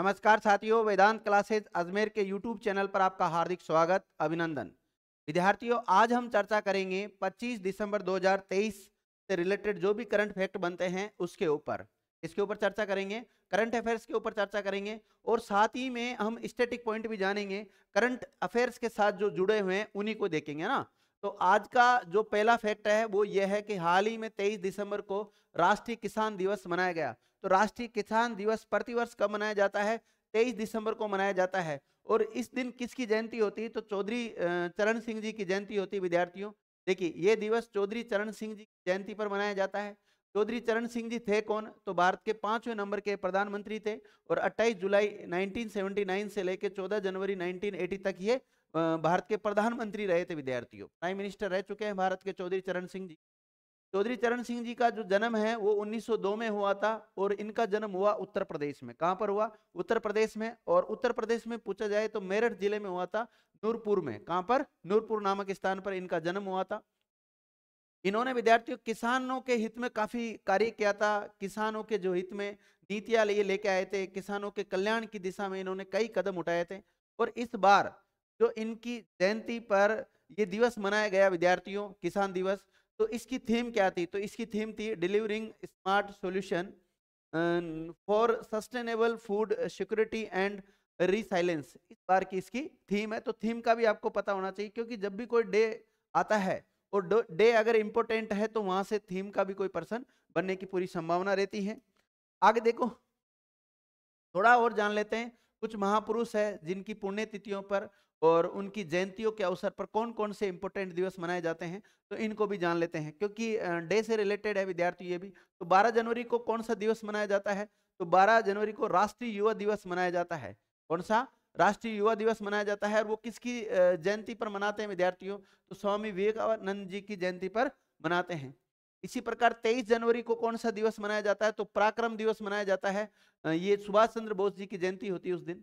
नमस्कार साथियों, वेदांत क्लासेस अजमेर के यूट्यूब चैनल पर आपका हार्दिक स्वागत, अभिनंदन। विद्यार्थियों, आज हम चर्चा करेंगे 25 दिसंबर 2023 से रिलेटेड जो भी करंट फैक्ट बनते हैं उसके ऊपर। इसके ऊपर चर्चा करेंगे, करंट अफेयर्स के ऊपर चर्चा करेंगे और साथ ही में हम स्टेटिक पॉइंट भी जानेंगे, करंट अफेयर्स के साथ जो जुड़े हुए हैं उन्हीं को देखेंगे ना? तो आज का जो पहला फैक्ट है, वो ये है कि हाल ही में 23 दिसंबर को राष्ट्रीय किसान दिवस मनाया गया। तो राष्ट्रीय किसान दिवस प्रतिवर्ष कब मनाया जाता है? 23 दिसंबर को मनाया जाता है। और इस दिन किसकी जयंती होती है? तो चौधरी चरण सिंह जी की जयंती होती है, विद्यार्थियों। देखिए, ये दिवस चौधरी चरण सिंह जी की जयंती पर मनाया जाता है। चौधरी चरण सिंह जी थे कौन? तो भारत के पाँचवें नंबर के प्रधानमंत्री थे और 28 जुलाई 1979 से लेकर 14 जनवरी 1980 तक ये भारत के प्रधानमंत्री रहे थे विद्यार्थियों। प्राइम मिनिस्टर रह चुके हैं भारत के चौधरी चरण सिंह जी। चौधरी चरण सिंह जी का जो जन्म है, वो 1902 में हुआ था और इनका जन्म हुआ उत्तर प्रदेश में। कहाँ पर हुआ? उत्तर प्रदेश में और उत्तर प्रदेश में पूछा जाए तो मेरठ ज़िले में हुआ था, नूरपुर में। कहाँ पर? नूरपुर नामक स्थान पर इनका जन्म हुआ था। इन्होंने विद्यार्थियों, किसानों के हित में काफ़ी कार्य किया था। किसानों के जो हित में नीतियाँ लेके आए थे। किसानों के कल्याण की दिशा में इन्होंने कई कदम उठाए थे। और इस बार जो इनकी जयंती पर ये दिवस मनाया गया विद्यार्थियों, किसान दिवस। तो इसकी थीम क्या थी? तो इसकी थीम थी delivering smart solution for sustainable food security and resilience. इस बार की इसकी थीम है तो थीम का भी आपको पता होना चाहिए, क्योंकि जब भी कोई डे आता है और डे अगर इंपॉर्टेंट है तो वहाँ से थीम का भी कोई पर्सन बनने की पूरी संभावना रहती है। आगे देखो, थोड़ा और जान लेते हैं। कुछ महापुरुष है जिनकी पुण्यतिथियों पर और उनकी जयंतियों के अवसर पर कौन कौन से इंपोर्टेंट दिवस मनाए जाते हैं तो इनको भी जान लेते हैं। क्योंकि डे से रिलेटेड है विद्यार्थी ये भी। तो 12 जनवरी को कौन सा दिवस मनाया जाता है? तो 12 जनवरी को राष्ट्रीय युवा दिवस मनाया जाता है। कौन सा राष्ट्रीय युवा दिवस मनाया जाता है और वो किसकी जयंती पर मनाते हैं विद्यार्थियों? तो स्वामी विवेकानंद जी की जयंती पर मनाते हैं। इसी प्रकार 23 जनवरी को कौन सा दिवस मनाया जाता है? तो पराक्रम दिवस मनाया जाता है। ये सुभाष चंद्र बोस जी की जयंती होती है उस दिन।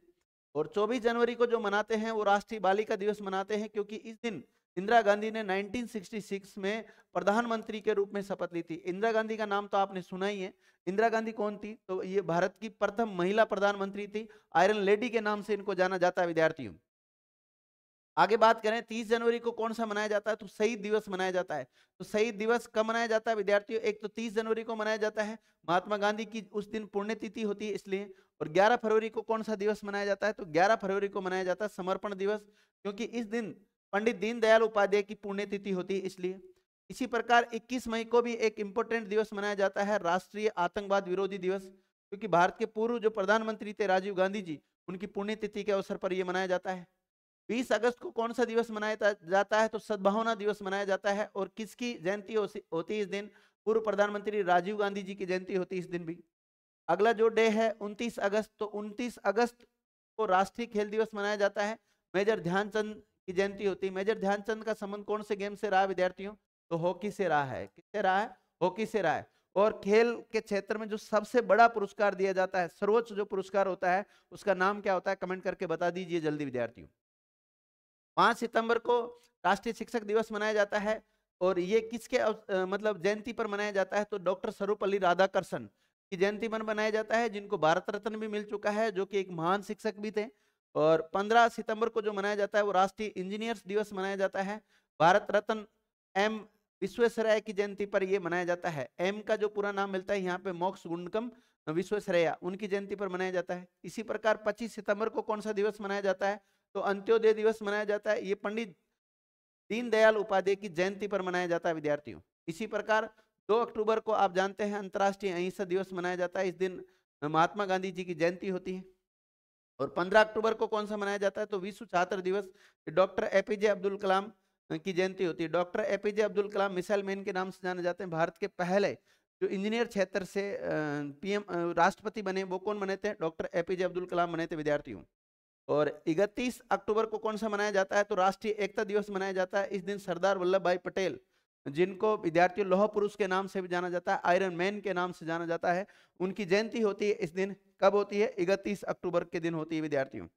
और 24 जनवरी को जो मनाते हैं, वो राष्ट्रीय बालिका दिवस मनाते हैं, क्योंकि इस दिन इंदिरा गांधी ने 1966 में प्रधानमंत्री के रूप में शपथ ली थी। इंदिरा गांधी का नाम तो आपने सुना ही है। इंदिरा गांधी कौन थी? तो ये भारत की प्रथम महिला प्रधानमंत्री थी। आयरन लेडी के नाम से इनको जाना जाता है, विद्यार्थियों। आगे बात करें 30 जनवरी को कौन सा मनाया जाता है? तो शहीद दिवस मनाया जाता है। तो शहीद दिवस कब मनाया जाता है? विद्यार्थियों, एक तो 30 जनवरी को मनाया जाता है। महात्मा गांधी की उस दिन पुण्यतिथि होती है इसलिए। और 11 फरवरी को कौन सा दिवस मनाया जाता है? तो 11 फरवरी को मनाया जाता है समर्पण दिवस, क्योंकि इस दिन पंडित दीनदयाल उपाध्याय की पुण्यतिथि होती है इसलिए। इसी प्रकार 21 मई को भी एक इंपोर्टेंट दिवस मनाया जाता है, राष्ट्रीय आतंकवाद विरोधी दिवस, क्योंकि भारत के पूर्व जो प्रधानमंत्री थे राजीव गांधी जी, उनकी पुण्यतिथि के अवसर पर यह मनाया जाता है। 20 अगस्त को कौन सा दिवस मनाया जाता है? तो सद्भावना दिवस मनाया जाता है और किसकी जयंती होती है इस दिन? पूर्व प्रधानमंत्री राजीव गांधी जी की जयंती होती है इस दिन भी। अगला जो डे है 29 अगस्त तो 29 अगस्त को राष्ट्रीय खेल दिवस मनाया जाता है। मेजर ध्यानचंद की जयंती होती है। मेजर ध्यानचंद का संबंध कौन से गेम से रहा विद्यार्थियों? तो हॉकी से रहा है। किससे रहा है? हॉकी से रहा है। और खेल के क्षेत्र में जो सबसे बड़ा पुरस्कार दिया जाता है, सर्वोच्च जो पुरस्कार होता है, उसका नाम क्या होता है? कमेंट करके बता दीजिए जल्दी, विद्यार्थियों। पाँच सितंबर को राष्ट्रीय शिक्षक दिवस मनाया जाता है और ये किसके मतलब जयंती पर मनाया जाता है? तो डॉक्टर सर्वपल्ली राधाकृष्ण की जयंती पर मनाया जाता है, जिनको भारत रत्न भी मिल चुका है, जो कि एक महान शिक्षक भी थे। और 15 सितंबर को जो मनाया जाता है, वो राष्ट्रीय इंजीनियर्स दिवस मनाया जाता है। भारत रत्न एम विश्वेश्वरैया की जयंती पर ये मनाया जाता है। एम का जो पूरा नाम मिलता है, यहाँ पे मोक्ष गुंडकम विश्वेश्वरैया, उनकी जयंती पर मनाया जाता है। इसी प्रकार 25 सितंबर को कौन सा दिवस मनाया जाता है? तो अंत्योदय दिवस मनाया जाता है। ये पंडित दीनदयाल उपाध्याय की जयंती पर मनाया जाता है विद्यार्थियों। इसी प्रकार दो अक्टूबर को आप जानते हैं, अंतर्राष्ट्रीय अहिंसा दिवस मनाया जाता है। इस दिन महात्मा गांधी जी की जयंती होती है। और 15 अक्टूबर को कौन सा मनाया जाता है? तो विश्व छात्र दिवस डॉक्टर एपीजे अब्दुल कलाम की जयंती होती है। Doctor APJ Abdul Kalam missile man के नाम से जाने जाते हैं। भारत के पहले जो इंजीनियर क्षेत्र से पीएम राष्ट्रपति बने, वो कौन बने थे? डॉक्टर एपीजे अब्दुल कलाम बने थे विद्यार्थियों। और इकतीस अक्टूबर को कौन सा मनाया जाता है? तो राष्ट्रीय एकता दिवस मनाया जाता है। इस दिन सरदार वल्लभ भाई पटेल, जिनको विद्यार्थियों लोह पुरुष के नाम से भी जाना जाता है आयरन मैन के नाम से जाना जाता है, उनकी जयंती होती है। इस दिन कब होती है? इकतीस अक्टूबर के दिन होती है विद्यार्थियों।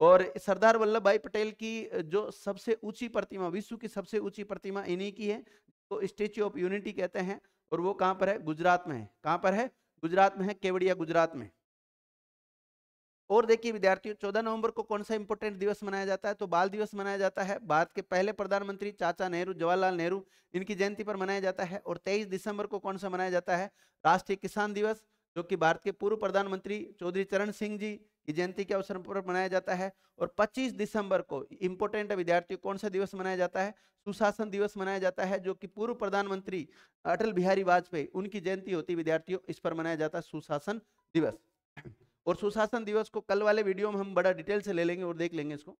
और सरदार वल्लभ भाई पटेल की, जो सबसे ऊँची प्रतिमा, विश्व की सबसे ऊँची प्रतिमा इन्हीं की है तो स्टेच्यू ऑफ़ यूनिटी कहते हैं। और वो कहाँ पर है? गुजरात में है। कहाँ पर है? गुजरात में है, केवड़िया, गुजरात में। और देखिए, विद्यार्थियों, चौदह नवंबर को कौन सा इंपोर्टेंट दिवस मनाया जाता है? तो बाल दिवस मनाया जाता है। भारत के पहले प्रधानमंत्री चाचा नेहरू, जवाहरलाल नेहरू, इनकी जयंती पर मनाया जाता है और तेईस दिसंबर को कौन सा मनाया जाता है? राष्ट्रीय किसान दिवस, जो कि भारत के पूर्व प्रधानमंत्री चौधरी चरण सिंह जी की जयंती के अवसर पर मनाया जाता है और 25 दिसंबर को इंपोर्टेंट विद्यार्थियों, कौन सा दिवस मनाया जाता है? सुशासन दिवस मनाया जाता है, जो कि पूर्व प्रधानमंत्री अटल बिहारी वाजपेयी, उनकी जयंती होती विद्यार्थियों, इस पर मनाया जाता है सुशासन दिवस। और सुशासन दिवस को कल वाले वीडियो में हम बड़ा डिटेल से ले लेंगे और देख लेंगे इसको।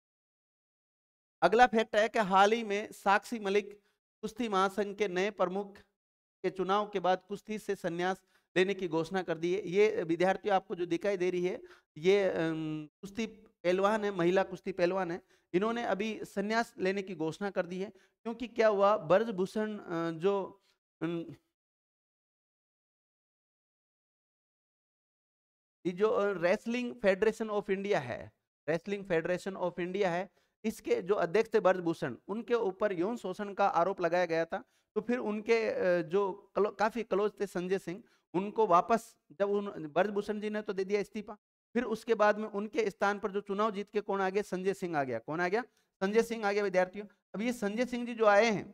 अगला फैक्ट है कि हाल ही में साक्षी मलिक कुश्ती महासंघ के नए प्रमुख के चुनाव के बाद कुश्ती से संन्यास लेने की घोषणा कर दी है। ये विद्यार्थी आपको जो दिखाई दे रही है, ये कुश्ती पहलवान है, महिला कुश्ती पहलवान है। इन्होंने अभी संन्यास लेने की घोषणा कर दी है, क्योंकि क्या हुआ? ब्रजभूषण जो ये जो रेसलिंग फेडरेशन ऑफ़ इंडिया है रेसलिंग फेडरेशन ऑफ़ इंडिया है इसके जो अध्यक्ष थे ब्रजभूषण उनके ऊपर यौन शोषण का आरोप लगाया गया था तो फिर उनके जो कलो, काफ़ी क्लोज थे संजय सिंह उनको वापस जब उन ब्रजभूषण जी ने तो दे दिया इस्तीफा फिर उसके बाद में उनके स्थान पर जो चुनाव जीत के कौन आ गया? संजय सिंह आ गया। कौन आ गया? संजय सिंह आ गया विद्यार्थियों। अब ये संजय सिंह जी जो आए हैं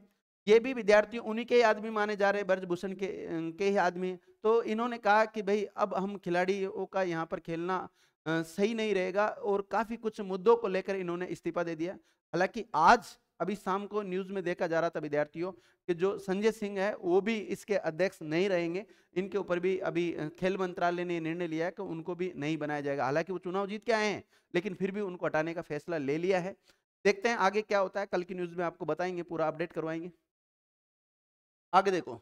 ये भी विद्यार्थी उन्हीं के आदमी माने जा रहे हैं, ब्रजभूषण के के ही आदमी तो इन्होंने कहा कि भाई, अब हम खिलाड़ियों का यहाँ पर खेलना सही नहीं रहेगा और काफ़ी कुछ मुद्दों को लेकर इन्होंने इस्तीफा दे दिया। हालाँकि आज, अभी शाम को न्यूज़ में देखा जा रहा था विद्यार्थियों कि जो संजय सिंह है, वो भी इसके अध्यक्ष नहीं रहेंगे। इनके ऊपर भी अभी खेल मंत्रालय ने निर्णय लिया है कि उनको भी नहीं बनाया जाएगा। हालाँकि वो चुनाव जीत के आए हैं, लेकिन फिर भी उनको हटाने का फैसला ले लिया है। देखते हैं आगे क्या होता है, कल की न्यूज़ में आपको बताएँगे, पूरा अपडेट करवाएँगे। आगे देखो,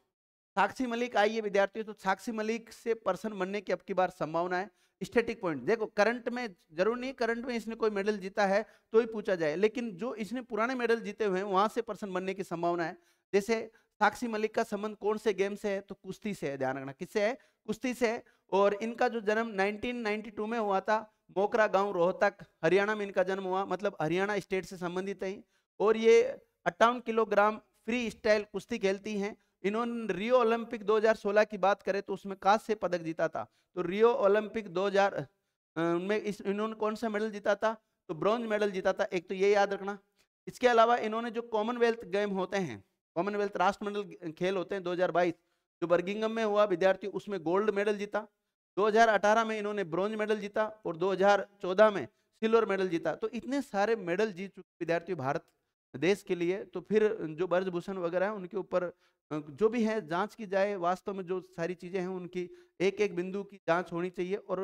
साक्षी मलिक आई है विद्यार्थियों तो साक्षी मलिक से पर्सन बनने की अब की बार संभावना है स्टेटिक पॉइंट देखो करंट में ज़रूर नहीं करंट में इसने कोई मेडल जीता है तो ही पूछा जाए, लेकिन जो इसने पुराने मेडल जीते हुए हैं, वहाँ से पर्सन बनने की संभावना है। जैसे साक्षी मलिक का संबंध कौन से गेम से है तो कुश्ती से है, ध्यान रखना, किससे है? कुश्ती से है, और इनका जो जन्म 1992 में हुआ था, मोकरा गाँव रोहतक, हरियाणा में इनका जन्म हुआ मतलब हरियाणा स्टेट से संबंधित है और ये अट्ठावन किलोग्राम फ्री स्टाइल कुश्ती खेलती हैं। इन्होंने रियो ओलंपिक 2016 की बात करें तो उसमें कांस्य पदक जीता था। तो रियो ओलंपिक 2000 में इस, इन्होंने कौन सा मेडल जीता था? तो ब्रॉन्ज मेडल जीता था, एक तो ये याद रखना। इसके अलावा इन्होंने जो कॉमनवेल्थ गेम होते हैं कॉमनवेल्थ राष्ट्रमंडल खेल होते हैं 2022 जो बर्गिंगम में हुआ विद्यार्थी उसमें गोल्ड मेडल जीता। 2018 में इन्होंने ब्रॉन्ज मेडल जीता और 2014 में सिल्वर मेडल जीता। तो इतने सारे मेडल जीत चुके विद्यार्थी भारत देश के लिए तो फिर जो ब्रजभूषण वगैरह है, उनके ऊपर जो भी है, जाँच की जाए, वास्तव में जो सारी चीज़ें हैं, उनकी एक एक बिंदु की जाँच होनी चाहिए और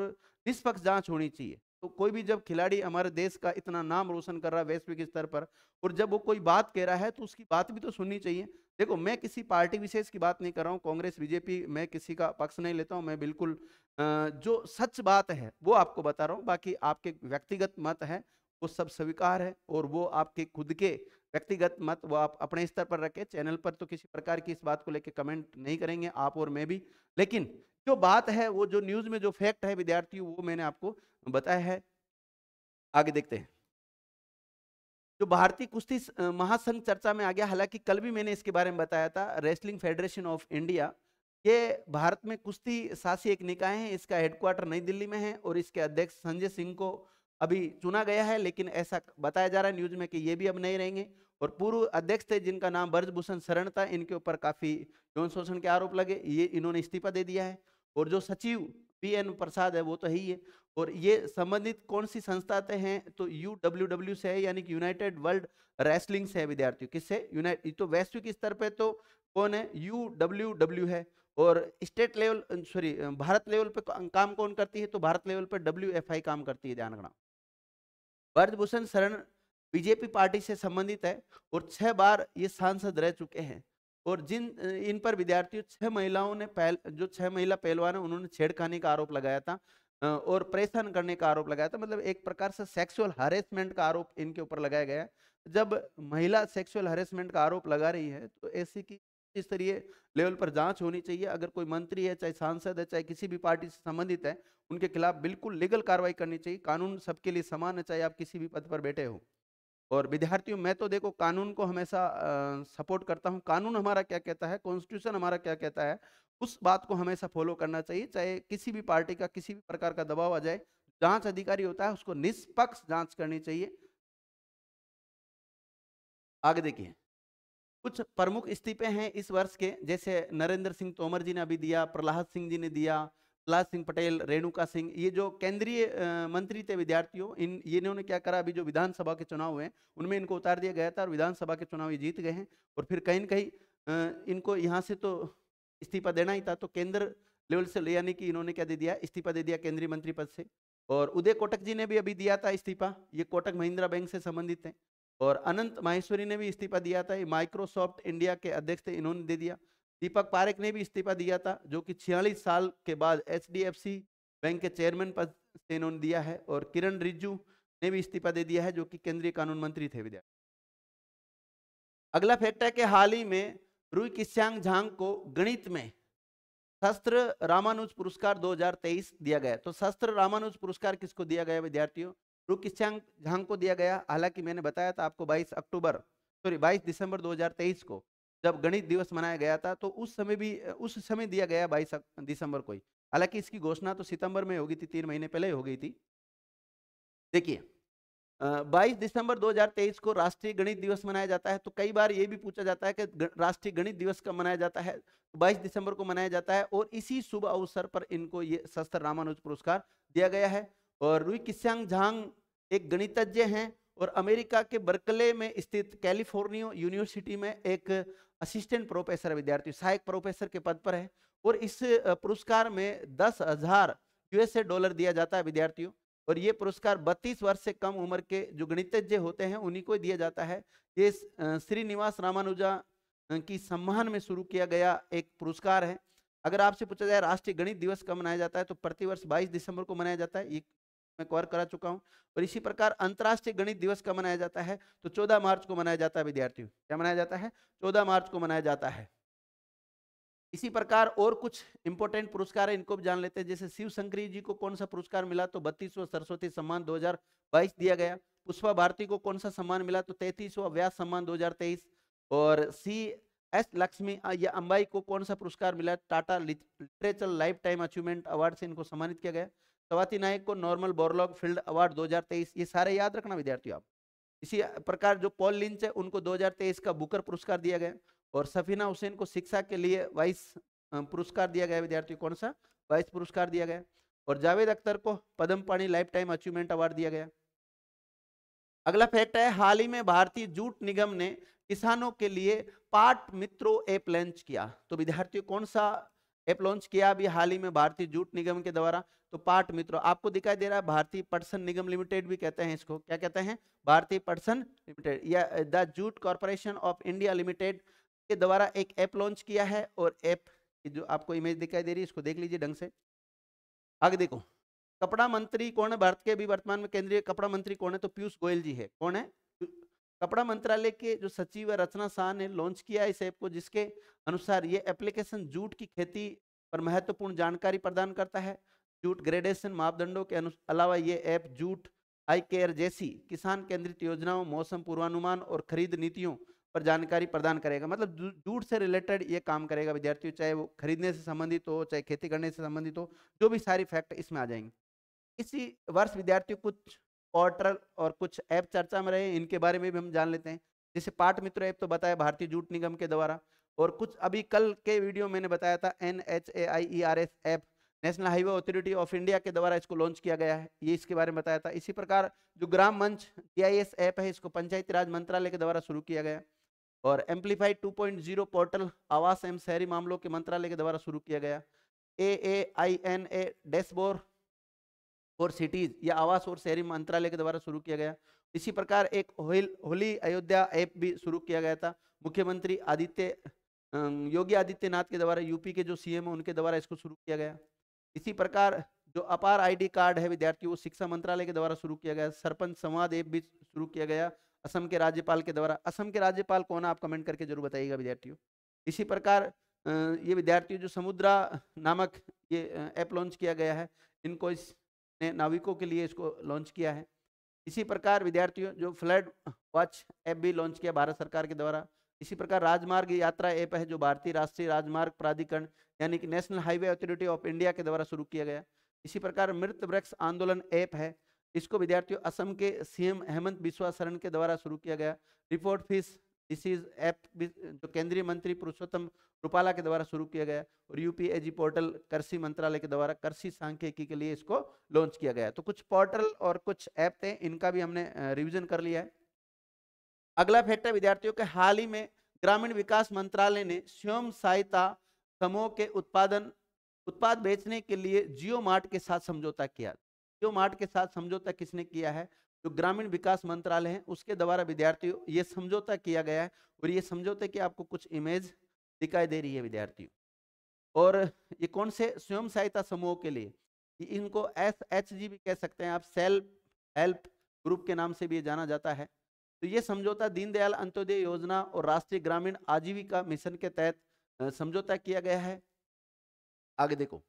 निष्पक्ष जाँच होनी चाहिए। तो कोई भी जब खिलाड़ी हमारे देश का इतना नाम रोशन कर रहा है वैश्विक स्तर पर और जब वो कोई बात कह रहा है तो उसकी बात भी तो सुननी चाहिए। देखो, मैं किसी पार्टी विशेष की बात नहीं कर रहा हूँ, कांग्रेस, बीजेपी, मैं किसी का पक्ष नहीं लेता हूँ, मैं बिल्कुल जो सच बात है, वो आपको बता रहा हूँ, बाकी आपके व्यक्तिगत मत है, वो सब स्वीकार है और वो आपके खुद के व्यक्तिगत मत वो आप अपने स्तर पर रखें, चैनल पर तो किसी प्रकार की इस बात को लेकर कमेंट नहीं करेंगे, आप और मैं भी। लेकिन जो बात है, वो जो न्यूज़ में जो फैक्ट है विद्यार्थी वो मैंने आपको बताया है। आगे देखते हैं। जो भारतीय कुश्ती महासंघ चर्चा में आ गया, हालाँकि कल भी मैंने इसके बारे में बताया था, रेसलिंग फेडरेशन ऑफ़ इंडिया। ये भारत में कुश्ती शासी एक निकाय है, इसका हेडक्वार्टर नई दिल्ली में है और इसके अध्यक्ष संजय सिंह को अभी चुना गया है, लेकिन ऐसा बताया जा रहा है न्यूज़ में कि ये भी अब नहीं रहेंगे। और पूर्व अध्यक्ष थे, जिनका नाम ब्रजभूषण शरण था, इनके ऊपर काफ़ी यौन शोषण के आरोप लगे, ये इन्होंने इस्तीफा दे दिया है। और जो सचिव पी एन प्रसाद है, वो तो है ही और ये संबंधित कौन सी संस्था हैं तो यू डब्ल्यू डब्ल्यू से है, यानी कि यूनाइटेड वर्ल्ड रेसलिंग से है, विद्यार्थियों। किससे? यूनाइट तो वैश्विक स्तर पे तो कौन है? यू डब्ल्यू डब्ल्यू है। और state level, sorry, Bharat level पे काम कौन करती है? तो भारत लेवल पे डब्ल्यू एफ़ आई काम करती है, ध्यान रखना। ब्रजभूषण शरण बीजेपी पार्टी से संबंधित है और छह बार ये सांसद रह चुके हैं। और जिन, इन पर विद्यार्थियों, छह महिलाओं ने पहल, जो छह महिला पहलवान है, उन्होंने छेड़खानी का आरोप लगाया था और परेशान करने का आरोप लगाया था। मतलब एक प्रकार से सेक्सुअल हरेसमेंट का आरोप इनके ऊपर लगाया गया जब महिला सेक्सुअल हरेसमेंट का आरोप लगा रही है तो ऐसी की इस तरह लेवल पर जाँच होनी चाहिए। अगर कोई मंत्री है, चाहे सांसद है, चाहे किसी भी पार्टी से संबंधित है, उनके खिलाफ बिल्कुल लीगल कार्रवाई करनी चाहिए। कानून सबके लिए समान है, चाहे आप किसी भी पद पर बैठे हो। और विद्यार्थियों, मैं तो देखो, कानून को हमेशा सपोर्ट करता हूँ। कानून हमारा क्या कहता है? कॉन्स्टिट्यूशन हमारा क्या कहता है? उस बात को हमेशा फॉलो करना चाहिए। चाहे किसी भी पार्टी का, किसी भी प्रकार का दबाव आ जाए, जाँच अधिकारी होता है, उसको निष्पक्ष जाँच करनी चाहिए। आगे देखिए। कुछ प्रमुख इस्तीफे हैं इस वर्ष के। जैसे नरेंद्र सिंह तोमर जी ने अभी दिया, प्रहलाद सिंह जी ने दिया प्रहलाद सिंह पटेल, रेणुका सिंह, ये जो केंद्रीय मंत्री थे विद्यार्थियों, इन, इन्होंने क्या करा, अभी जो विधानसभा के चुनाव हुए उनमें इनको उतार दिया गया था और विधानसभा के चुनाव ये जीत गए हैं। और फिर कहीं ना कहीं इनको यहाँ से तो इस्तीफा देना ही था तो केंद्र लेवल से यानी कि इन्होंने क्या दे दिया, इस्तीफा दे दिया केंद्रीय मंत्री पद से। और उदय कोटक जी ने भी अभी दिया था इस्तीफा, ये कोटक महिंद्रा बैंक से संबंधित है। और अनंत माहेश्वरी ने भी इस्तीफा दिया था। माइक्रोसॉफ्ट इंडिया के अध्यक्ष थे, इन्होंने दे दिया। दीपक पारेख ने भी इस्तीफा दिया था, जो कि छियालीस साल के बाद एच बैंक के चेयरमैन पद से इन्होंने दिया है और किरण रिज्जू ने भी इस्तीफा दे दिया है, जो कि केंद्रीय कानून मंत्री थे विद्यार्थी अगला फैक्ट है कि हाल ही में रुई किस्यांग झांग को गणित में शस्त्र रामानुज पुरस्कार 2023 दिया गया। तो शस्त्र रामानुज पुरस्कार किसको दिया गया, विद्यार्थियों? रुकिस्यांग झांग को दिया गया। हालाँकि मैंने बताया था आपको 22 अक्टूबर, सॉरी 22 दिसंबर 2023 को, जब गणित दिवस मनाया गया था तो उस समय भी, उस समय दिया गया बाईस दिसंबर को ही। हालाँकि इसकी घोषणा तो सितंबर में होगी थी, तीन महीने पहले हो गई थी। देखिए बाईस दिसंबर 2023 को राष्ट्रीय गणित दिवस मनाया जाता है तो कई बार ये भी पूछा जाता है कि राष्ट्रीय गणित दिवस कब मनाया जाता है? तो 22 दिसंबर को मनाया जाता है और इसी शुभ अवसर पर इनको ये शस्त्र रामानुज पुरस्कार दिया गया है। और रुई किस्यांग झांग एक गणितज्ञ हैं और अमेरिका के बर्कले में स्थित कैलिफ़ोर्निया यूनिवर्सिटी में एक असिस्टेंट प्रोफेसर विद्यार्थी, सहायक प्रोफेसर के पद पर है। और इस पुरस्कार में दस हज़ार यूएसए डॉलर दिया जाता है विद्यार्थियों। और ये पुरस्कार 32 वर्ष से कम उम्र के जो गणितज्ञ होते हैं, उन्हीं को दिया जाता है। ये श्रीनिवास रामानुजा की सम्मान में शुरू किया गया एक पुरस्कार है। अगर आपसे पूछा जाए, राष्ट्रीय गणित दिवस कब मनाया जाता है तो प्रतिवर्ष 22 दिसंबर को मनाया जाता है। ये मैं कवर करा चुका हूँ। और इसी प्रकार अंतर्राष्ट्रीय गणित दिवस कब मनाया जाता है? तो 14 मार्च को मनाया जाता है, विद्यार्थियों। क्या मनाया जाता है? 14 मार्च को मनाया जाता है। इसी प्रकार और कुछ इंपॉर्टेंट पुरस्कार है, इनको भी जान लेते हैं। जैसे शिव शंकरी जी को कौन सा पुरस्कार मिला? तो बत्तीसवा सरस्वती सम्मान 2022 दिया गया। पुष्पा भारती को कौन सा सम्मान मिला? तो तैतीसवा व्यास सम्मान 2023 और सी एस लक्ष्मी या अंबाई को कौन सा पुरस्कार मिला? Tata literature lifetime achievement award से इनको सम्मानित किया गया। सवाती नायक को नॉर्मल बोरलॉग फ़ील्ड अवार्ड 2023 ये सारे याद रखना विद्यार्थियों आप। इसी प्रकार जो पॉल लिंच है, उनको 2023 का बुकर पुरस्कार दिया गया और सफीना हुसैन को शिक्षा के लिए वाइस पुरस्कार दिया गया विद्यार्थी कौन सा? वाइस पुरस्कार दिया गया और जावेद अख्तर को पद्म पाणी लाइफ टाइम अचीवमेंट अवार्ड दिया गया। अगला फैक्ट है, हाल ही में भारतीय जूट निगम ने किसानों के लिए पाट मित्रो ऐप लॉन्च किया। तो विद्यार्थियों, कौन सा ऐप लॉन्च किया अभी हाल ही में भारतीय जूट निगम के द्वारा? तो पाट मित्रों, आपको दिखाई दे रहा है भारतीय पटसन निगम लिमिटेड भी कहते हैं इसको। क्या कहते हैं? भारतीय पटसन लिमिटेड या the jute corporation of India limited के द्वारा एक ऐप लॉन्च किया है और ऐप जो आपको इमेज दिखाई दे रही है, इसको देख लीजिए ढंग से। आगे देखो, कपड़ा मंत्री कौन है? भारत के अभी वर्तमान में केंद्रीय कपड़ा मंत्री कौन है? तो पीयूष गोयल जी है। कौन है? कपड़ा मंत्रालय के जो सचिव है रचना शाह ने लॉन्च किया इस ऐप को, जिसके अनुसार ये एप्लीकेशन जूट की खेती पर महत्वपूर्ण जानकारी प्रदान करता है। जूट ग्रेडेशन मापदंडों के अलावा ये ऐप जूट, आई केयर जैसी किसान केंद्रित योजनाओं, मौसम पूर्वानुमान और खरीद नीतियों पर जानकारी प्रदान करेगा। मतलब जूट से रिलेटेड ये काम करेगा विद्यार्थियों, चाहे वो खरीदने से संबंधित हो, चाहे खेती करने से संबंधित हो, जो भी सारी फैक्ट इसमें आ जाएँगे। इसी वर्ष विद्यार्थियों कुछ पोर्टल और कुछ ऐप चर्चा में रहे, इनके बारे में भी हम जान लेते हैं। जैसे पाठ मित्र ऐप तो बताया भारतीय जूट निगम के द्वारा, और कुछ अभी कल के वीडियो मैंने बताया था, N H A I E R S app. National highway authority of India के द्वारा इसको लॉन्च किया गया है। ये इसके बारे में बताया था। इसी प्रकार जो ग्राम मंच जी ऐप है, इसको पंचायती राज मंत्रालय के द्वारा शुरू किया गया और एम्पलीफाइड 2.0 पोर्टल, आवास एवं शहरी मामलों के मंत्रालय के द्वारा शुरू किया गया। A A I N A dashboard और सिटीज़ या आवास और शहरी मंत्रालय के द्वारा शुरू किया गया। इसी प्रकार एक होली अयोध्या ऐप भी शुरू किया गया था। मुख्यमंत्री आदित्य योगी आदित्यनाथ के द्वारा, यूपी के जो सीएम है, उनके द्वारा इसको शुरू किया गया। इसी प्रकार जो अपार आईडी कार्ड है, विद्यार्थी, वो शिक्षा मंत्रालय के द्वारा शुरू किया गया, सरपंच संवाद ऐप भी शुरू किया गया, असम के राज्यपाल के द्वारा। असम के राज्यपाल कौन है, आप कमेंट करके ज़रूर बताइएगा विद्यार्थियों। इसी प्रकार ये विद्यार्थी जो समुद्रा नामक ये ऐप लॉन्च किया गया है, इनको इस नाविकों के लिए इसको लॉन्च किया है। इसी प्रकार विद्यार्थियों जो फ्लड वॉच ऐप भी लॉन्च किया, भारत सरकार के द्वारा। इसी प्रकार राजमार्ग यात्रा ऐप है, जो भारतीय राष्ट्रीय राजमार्ग प्राधिकरण यानी कि national highway authority of India के द्वारा शुरू किया गया। इसी प्रकार मृत वृक्ष आंदोलन ऐप है। इसको विद्यार्थियों असम के सीएम हेमंत बिस्वा शरण के द्वारा शुरू किया गया। रिपोर्ट फ़ीस इज़ ऐप जो केंद्रीय मंत्री पुरुषोत्तम रूपाला के द्वारा शुरू किया गया और यूपीएजी पोर्टल कृषि मंत्रालय के द्वारा कृषि सांख्यिकी के लिए इसको लॉन्च किया गया तो कुछ पोर्टल और कुछ ऐप थे इनका भी हमने रिविजन कर लिया है। अगला फैक्टर विद्यार्थियों के हाल ही में ग्रामीण विकास मंत्रालय ने स्वयं सहायता समूह के उत्पादन, उत्पाद बेचने के लिए जियो मार्ट के साथ समझौता किया। जियो मार्ट के साथ समझौता किसने किया है? जो ग्रामीण विकास मंत्रालय है, उसके द्वारा विद्यार्थियों, ये समझौता किया गया है और ये समझौते की आपको कुछ इमेज दिखाई दे रही है विद्यार्थियों। और ये कौन से? स्वयं सहायता समूह के लिए। इनको एस एच जी भी कह सकते हैं आप, सेल्फ हेल्प ग्रुप के नाम से भी जाना जाता है। तो ये समझौता दीनदयाल अंत्योदय योजना और राष्ट्रीय ग्रामीण आजीविका मिशन के तहत समझौता किया गया है। आगे देखो।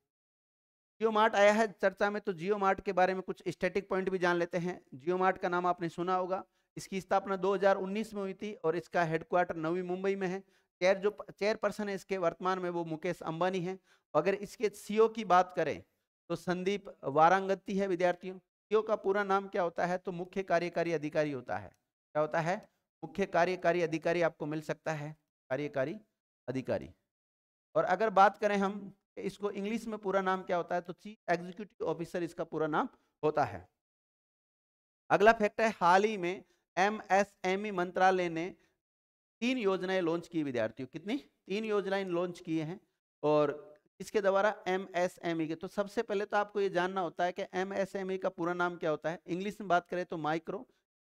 जियो मार्ट आया है चर्चा में तो जियो मार्ट के बारे में कुछ स्टैटिक पॉइंट भी जान लेते हैं। जियो मार्ट का नाम आपने सुना होगा। इसकी स्थापना 2019 में हुई थी और इसका हेडक्वार्टर नवी मुंबई में है। चेयर जो चेयरपर्सन है इसके वर्तमान में वो मुकेश अंबानी है। अगर इसके सीईओ की बात करें तो संदीप वारांगती है विद्यार्थियों। सीईओ का पूरा नाम क्या होता है? तो मुख्य कार्यकारी अधिकारी होता है। क्या होता है? मुख्य कार्यकारी अधिकारी आपको मिल सकता है। कार्यकारी अधिकारी। और अगर बात करें हम इसको इंग्लिश में पूरा नाम क्या होता है तो चीफ एग्जीक्यूटिव ऑफिसर इसका पूरा नाम होता है। अगला फैक्ट है, हाल ही में एमएसएमई मंत्रालय ने तीन योजनाएँ लॉन्च की, विद्यार्थियों, कितनी? तीन योजनाएँ लॉन्च किए हैं और इसके द्वारा एमएसएमई के। तो सबसे पहले तो आपको ये जानना होता है कि एमएसएमई का पूरा नाम क्या होता है। इंग्लिश में बात करें तो micro,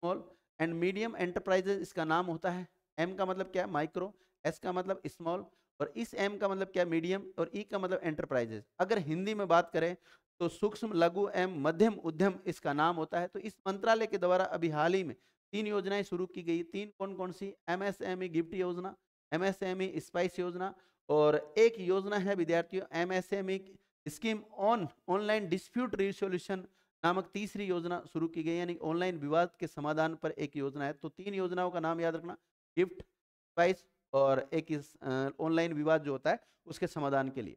small and medium enterprises इसका नाम होता है। एम का मतलब क्या? है माइक्रो। एस का मतलब स्मॉल और इस एम का मतलब क्या मीडियम और ई e का मतलब एंटरप्राइजेस अगर हिंदी में बात करें तो सूक्ष्म, लघु एम मध्यम, उद्यम इसका नाम होता है। तो इस मंत्रालय के द्वारा अभी हाल ही में तीन योजनाएँ शुरू की गई। तीन कौन कौन सी एमएसएमई गिफ्ट योजना एमएसएमई स्पाइस योजना और एक योजना है, विद्यार्थियों MSME scheme on online dispute resolution नामक तीसरी योजना शुरू की गई। यानी ऑनलाइन विवाद के समाधान पर एक योजना है। तो तीन योजनाओं का नाम याद रखना। गिफ्ट स्पाइस और एक ऑनलाइन विवाद जो होता है, उसके समाधान के लिए।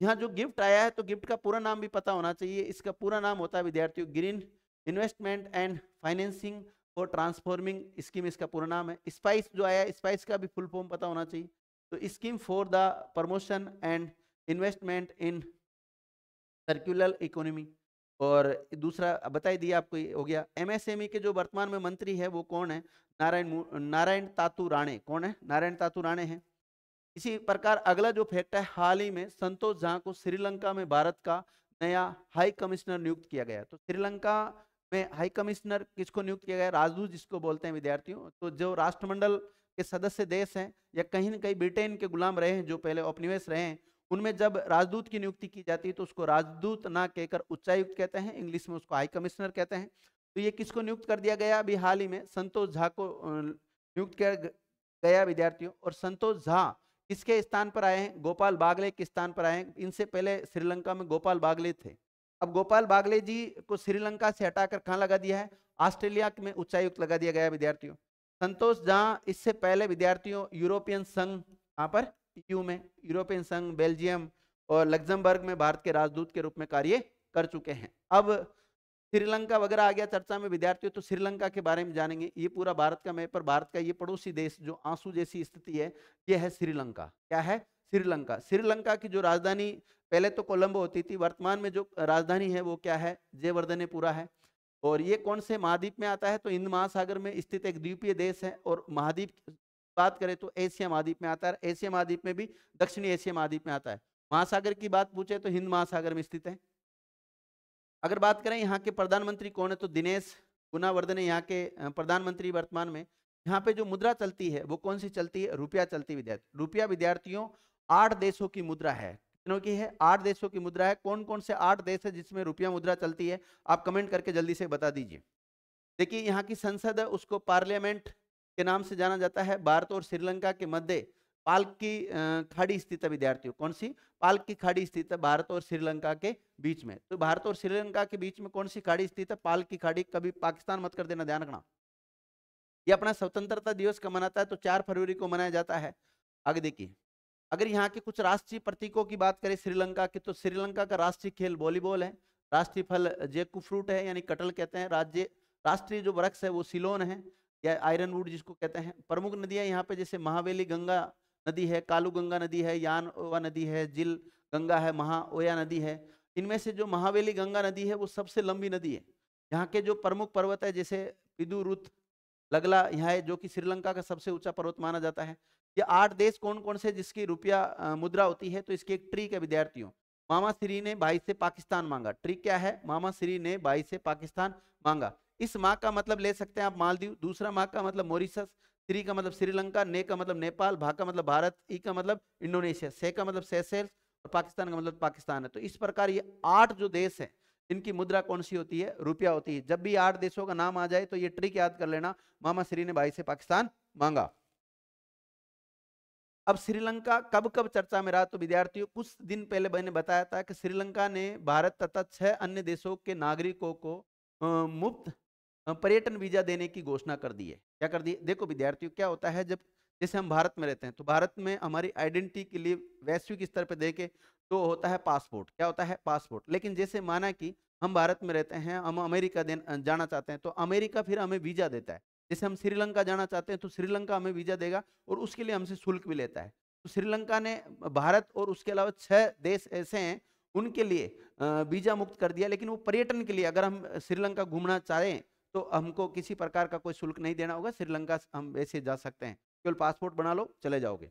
यहाँ जो गिफ्ट आया है तो गिफ्ट का पूरा नाम भी पता होना चाहिए। इसका पूरा नाम होता है विद्यार्थियों, green investment and financing for transforming scheme इसका पूरा नाम है। स्पाइस जो आया है, स्पाइस का भी फुल फॉर्म पता होना चाहिए। तो scheme for the promotion and investment in circular economy. और दूसरा बताई दिया आपको हो गया, एमएसएमई के जो वर्तमान में मंत्री है वो कौन है? नारायण नारायण तातू राणे, कौन है? नारायण तातू राणे हैं। इसी प्रकार अगला जो फैक्ट है, हाल ही में संतोष झा को श्रीलंका में भारत का नया हाई कमिश्नर नियुक्त किया गया तो श्रीलंका में हाई कमिश्नर किसको नियुक्त किया गया राजदूत जिसको बोलते हैं विद्यार्थियों। तो जो राष्ट्रमंडल के सदस्य देश हैं या कहीं ना कहीं ब्रिटेन के गुलाम रहे हैं, जो पहले औपनिवेश रहे हैं उनमें जब राजदूत की नियुक्ति की जाती है तो उसको राजदूत ना कहकर उच्चायुक्त कहते हैं, इंग्लिश में उसको हाई कमिश्नर कहते हैं। तो ये किसको नियुक्त कर दिया गया? अभी हाल ही में संतोष झा को नियुक्त किया गया विद्यार्थियों और संतोष झा किसके स्थान पर आए हैं? गोपाल बागले के स्थान पर आए हैं। इनसे पहले श्रीलंका में गोपाल बागले थे। अब गोपाल बागले जी को श्रीलंका से हटाकर कहाँ लगा दिया है? ऑस्ट्रेलिया में उच्चायुक्त लगा दिया गया विद्यार्थियों। संतोष झा इससे पहले विद्यार्थियों, यूरोपियन संघ कहाँ पर? यू में, यूरोपियन संघ, बेल्जियम और लग्जमबर्ग में भारत के राजदूत के रूप में कार्य कर चुके हैं। अब श्रीलंका वगैरह आ गया चर्चा में, विद्यार्थियों तो श्रीलंका के बारे में जानेंगे। ये पूरा भारत का मैप पर भारत का ये पड़ोसी देश जो आँसू जैसी स्थिति है, ये है श्रीलंका। क्या है? श्रीलंका। श्रीलंका की जो राजधानी, पहले तो कोलंबो होती थी, वर्तमान में जो राजधानी है वो क्या है? जयवर्धनेपुरा है। और ये कौन से महाद्वीप में आता है? तो हिंद महासागर में स्थित एक द्वीपीय देश है और महाद्वीप बात करें तो एशिया महाद्वीप में आता है एशिया महाद्वीप में भी दक्षिणी एशिया महाद्वीप में आता है। महासागर की बात पूछे तो हिंद महासागर में स्थित है। अगर बात करें यहाँ के प्रधानमंत्री कौन है तो दिनेश गुनावर्धन है यहाँ के प्रधानमंत्री वर्तमान में। यहाँ पे जो मुद्रा चलती है वो कौन सी चलती है? रुपया चलती विद्यार्थी रुपया विद्यार्थियों, आठ देशों की मुद्रा है। कितनों की है? आठ देशों की मुद्रा है। कौन कौन से आठ देश है जिसमें रुपया मुद्रा चलती है? आप कमेंट करके जल्दी से बता दीजिए। देखिए यहाँ की संसद है, उसको पार्लियामेंट के नाम से जाना जाता है। भारत और श्रीलंका के मध्य पाल की खाड़ी स्थित विद्यार्थियों। कौन सी? पाल की खाड़ी स्थित भारत और श्रीलंका के बीच में। तो भारत और श्रीलंका के बीच में कौन सी खाड़ी स्थित है? पाल की खाड़ी, कभी पाकिस्तान मत कर देना, ध्यान रखना। ये अपना स्वतंत्रता दिवस का मनाता है? तो चार फरवरी को मनाया जाता है। आगे देखिए। अगर यहाँ के कुछ राष्ट्रीय प्रतीकों की बात करें श्रीलंका की तो श्रीलंका का राष्ट्रीय खेल वॉलीबॉल है। राष्ट्रीय फल, जेकू फ्रूट है, यानी कटल कहते हैं। राज्य, राष्ट्रीय जो वृक्ष है वो सिलोन है। या आयरन वुड जिसको कहते हैं, प्रमुख नदियाँ यहाँ पे जैसे महावेली गंगा नदी है, कालू गंगा नदी है, यान ओवा नदी है, जिल गंगा है, महा ओया नदी है, इनमें से जो महावेली गंगा नदी है वो सबसे लंबी नदी है। यहाँ के जो प्रमुख पर्वत है जैसे पिदुरुत, लगला, यहाँ है जो कि श्रीलंका का सबसे ऊँचा पर्वत माना जाता है। ये आठ देश कौन कौन से जिसकी रुपया मुद्रा होती है तो इसकी एक ट्रिक है विद्यार्थियों। मामा श्री ने भाई से पाकिस्तान मांगा। ट्रिक क्या है? मामा श्री ने भाई से पाकिस्तान मांगा। इस माँ का मतलब ले सकते हैं आप मालदीव, दूसरा माँ का मतलब मोरिशस श्री का मतलब श्रीलंका, ने का मतलब नेपाल, भा का मतलब भारत, ई का मतलब इंडोनेशिया, से का मतलब सेसेल्स और पाकिस्तान का मतलब पाकिस्तान है। तो इस प्रकार ये आठ जो देश है, इनकी मुद्रा कौन सी होती है? रुपया होती है। जब भी आठ देशों का नाम आ जाए तो ये ट्रिक याद कर लेना, मामा श्री ने भाई से पाकिस्तान मांगा। अब श्रीलंका कब कब चर्चा में रहा? तो विद्यार्थियों, कुछ दिन पहले मैंने बताया था कि श्रीलंका ने भारत तथा छह अन्य देशों के नागरिकों को मुफ़्त पर्यटन वीज़ा देने की घोषणा कर दी है। क्या कर दी? देखो विद्यार्थियों, क्या होता है जब जैसे हम भारत में रहते हैं तो भारत में हमारी आइडेंटिटी के लिए वैश्विक स्तर पर देखे तो होता है पासपोर्ट। क्या होता है? पासपोर्ट। लेकिन जैसे माना कि हम भारत में रहते हैं, हम अमेरिका जाना चाहते हैं तो अमेरिका फिर हमें वीज़ा देता है। जैसे हम श्रीलंका जाना चाहते हैं तो श्रीलंका हमें वीज़ा देगा और उसके लिए हमसे शुल्क भी लेता है। तो श्रीलंका ने भारत और उसके अलावा छः देश ऐसे हैं, उनके लिए वीज़ा मुक्त कर दिया। लेकिन वो पर्यटन के लिए अगर हम श्रीलंका घूमना चाहें तो हमको किसी प्रकार का कोई शुल्क नहीं देना होगा, श्रीलंका हम वैसे जा सकते हैं। केवल पासपोर्ट बना लो, चले जाओगे।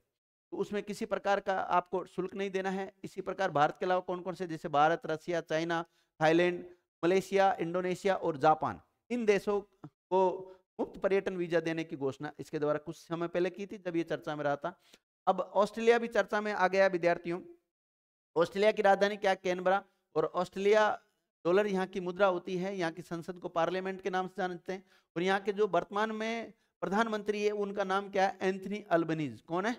तो उसमें किसी प्रकार का आपको शुल्क नहीं देना है। इसी प्रकार भारत के अलावा कौन कौन से, जैसे Bharat Russia China, Thailand, Malaysia, Indonesia और जापान, इन देशों को मुफ़्त पर्यटन वीज़ा देने की घोषणा इसके द्वारा कुछ समय पहले की थी, जब ये चर्चा में रहा था। अब ऑस्ट्रेलिया भी चर्चा में आ गया विद्यार्थियों। ऑस्ट्रेलिया की राजधानी क्या कैनबरा। और ऑस्ट्रेलिया डॉलर यहाँ की मुद्रा होती है, यहाँ की संसद को पार्लियामेंट के नाम से जानते हैं और यहाँ के जो वर्तमान में प्रधानमंत्री है, उनका नाम क्या है? Anthony Albanese. कौन है?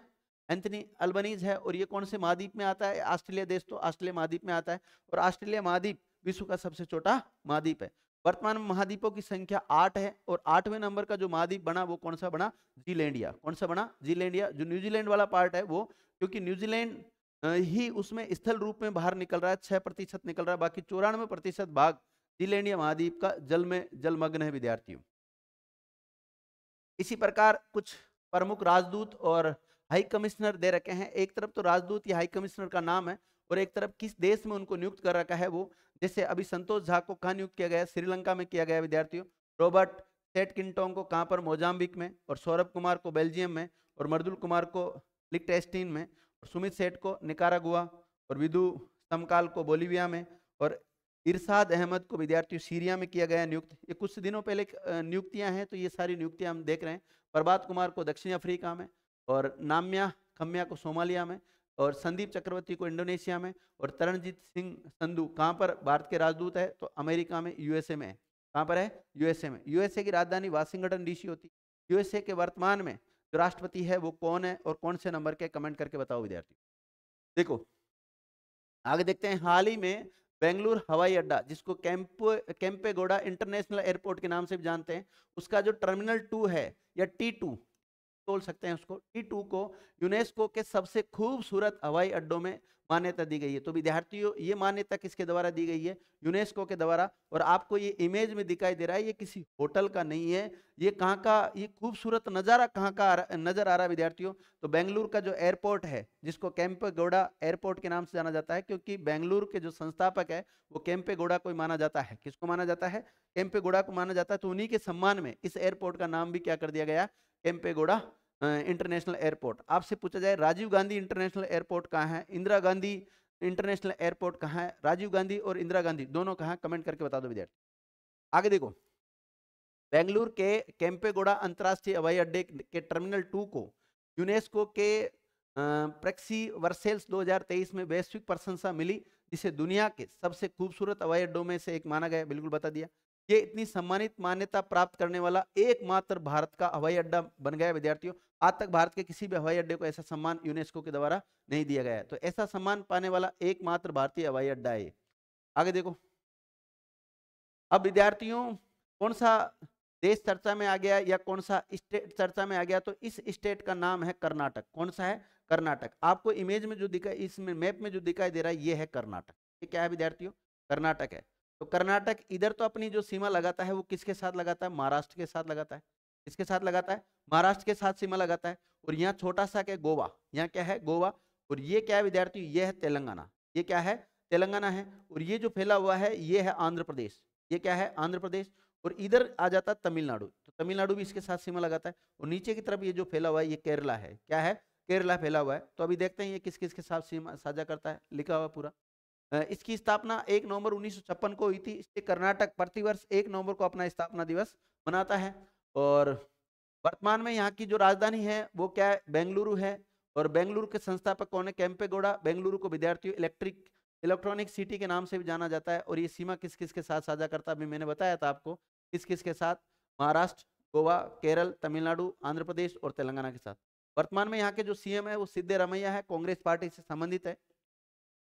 एंथनी अल्बनीज है और ये कौन से महाद्वीप में आता है? ऑस्ट्रेलिया देश तो ऑस्ट्रेलिया महाद्वीप में आता है और ऑस्ट्रेलिया महाद्वीप विश्व का सबसे छोटा महाद्वीप है। वर्तमान महाद्वीपों की संख्या आठ है और आठवें नंबर का जो महाद्वीप बना वो कौन सा बना? जीलैंडिया। कौन सा बना? जीलैंडिया। जो न्यूजीलैंड वाला पार्ट है वो, क्योंकि न्यूजीलैंड ही उसमें स्थल रूप में बाहर निकल रहा है, छह प्रतिशत निकल रहा है, बाकी चौरानवे प्रतिशत भाग जीलैंडिया महाद्वीप का जल में जलमग्न है विद्यार्थियों। इसी प्रकार कुछ प्रमुख राजदूत और हाई कमिश्नर दे रखे हैं। एक तरफ़ तो राजदूत या हाई कमिश्नर का नाम है और एक तरफ़ किस देश में उनको नियुक्त कर रखा है वो, जैसे अभी संतोष झा को कहाँ नियुक्त किया गया श्रीलंका में किया गया विद्यार्थियों। रॉबर्ट सेट किंटोंग को कहाँ पर? मोजाम्बिक में और सौरभ कुमार को बेल्जियम में और मर्दुल कुमार को लिक्टेस्टीन में सुमित सेठ को, निकारागुआ और विदु समकाल को बोलीविया में और इरशाद अहमद को विद्यार्थियों सीरिया में किया गया नियुक्त। ये कुछ दिनों पहले नियुक्तियाँ हैं तो ये सारी नियुक्तियाँ हम देख रहे हैं। प्रभात कुमार को दक्षिण अफ्रीका में और नाम्या खम्या को सोमालिया में और संदीप चक्रवर्ती को इंडोनेशिया में और तरणजीत सिंह संधू कहाँ पर? भारत के राजदूत है तो अमेरिका में, यूएसए में है। कहाँ पर है? यूएसए में। यूएसए की राजधानी वाशिंगटन डीसी होती है। यूएसए के वर्तमान में जो राष्ट्रपति है, वो कौन है और कौन से नंबर के कमेंट करके बताओ विद्यार्थी। देखो, आगे देखते हैं, हाल ही में बेंगलुरु हवाई अड्डा, जिसको कैंप, कैंपेगोडा इंटरनेशनल एयरपोर्ट के नाम से भी जानते हैं, उसका जो टर्मिनल टू है या टी टू बोल सकते हैं उसको, टी टू को यूनेस्को के सबसे खूबसूरत हवाई अड्डों में मान्यता दी गई है। तो विद्यार्थियों, ये मान्यता किसके द्वारा दी गई है? यूनेस्को के द्वारा। और आपको ये इमेज में दिखाई दे रहा है, ये किसी होटल का नहीं है। ये कहाँ का, ये खूबसूरत नज़ारा कहाँ का नज़र आ रहा है विद्यार्थियों? तो बेंगलुरु का जो एयरपोर्ट है, जिसको कैंपेगौड़ा एयरपोर्ट के नाम से जाना जाता है, क्योंकि बेंगलुरु के जो संस्थापक है, वो कैंपेगौड़ा को माना जाता है। किसको माना जाता है? कैंपेगौड़ा को माना जाता है। तो उन्हीं के सम्मान में इस एयरपोर्ट का नाम भी क्या कर दिया गया? Kempegowda international airport. आपसे पूछा जाए, राजीव गांधी इंटरनेशनल एयरपोर्ट कहाँ है? इंदिरा गांधी इंटरनेशनल एयरपोर्ट कहाँ है? राजीव गांधी और इंदिरा गांधी, दोनों कहाँ? कमेंट करके बता दो विद्यार्थी। आगे देखो। बेंगलुरु के कैंपेगोड़ा अंतर्राष्ट्रीय हवाई अड्डे के टर्मिनल टू को यूनेस्को के प्रेक्सी वर्सेल्स 2023 में वैश्विक प्रशंसा मिली, जिसे दुनिया के सबसे खूबसूरत हवाई अड्डों में से एक माना गया बिल्कुल बता दिया। ये इतनी सम्मानित मान्यता प्राप्त करने वाला एकमात्र भारत का हवाई अड्डा बन गया विद्यार्थियों। आज तक भारत के किसी भी हवाई अड्डे को ऐसा सम्मान यूनेस्को के द्वारा नहीं दिया गया है। तो ऐसा सम्मान पाने वाला एकमात्र भारतीय हवाई अड्डा है आगे देखो। अब विद्यार्थियों, कौन सा देश चर्चा में आ गया या कौन सा स्टेट चर्चा में आ गया तो इस स्टेट का नाम है कर्नाटक। कौन सा है? कर्नाटक। आपको इमेज में जो दिखाई इसमें मैप में जो दिखाई दे रहा है, ये है कर्नाटक। ये क्या है विद्यार्थियों? कर्नाटक है। तो कर्नाटक इधर तो अपनी जो सीमा लगाता है, वो किसके साथ लगाता है? महाराष्ट्र के साथ लगाता है। किसके साथ लगाता है? महाराष्ट्र के साथ सीमा लगाता है। और यहाँ छोटा सा क्या गोवा। यहाँ क्या है? गोवा। और ये क्या है विद्यार्थी? ये है तेलंगाना। ये क्या है? तेलंगाना है। और ये जो फैला हुआ है, ये है आंध्र प्रदेश। ये क्या है? आंध्र प्रदेश। और इधर आ जाता है तमिलनाडु। तो तमिलनाडु भी इसके साथ सीमा लगाता है। और नीचे की तरफ़ ये जो फैला हुआ है, ये केरला है। क्या है? केरला फैला हुआ है। तो अभी देखते हैं ये किस किस के साथ सीमा साझा करता है। लिखा हुआ पूरा। इसकी स्थापना एक नवंबर उन्नीस सौ छप्पन को हुई थी। इससे कर्नाटक प्रतिवर्ष एक नवंबर को अपना स्थापना दिवस मनाता है। और वर्तमान में यहाँ की जो राजधानी है, वो क्या है? बेंगलुरु है। और बेंगलुरु के संस्थापक कौन है? कैंपेगौड़ा बेंगलुरु को विद्यार्थियों इलेक्ट्रिक, इलेक्ट्रॉनिक सिटी के नाम से भी जाना जाता है। और ये सीमा किस किस के साथ साझा करता अभी मैंने बताया था आपको। किस किस के साथ? महाराष्ट्र, गोवा, केरल, तमिलनाडु, आंध्र प्रदेश और तेलंगाना के साथ। वर्तमान में यहाँ के जो सीएम है, वो सिद्धरामैया है। कांग्रेस पार्टी से संबंधित है।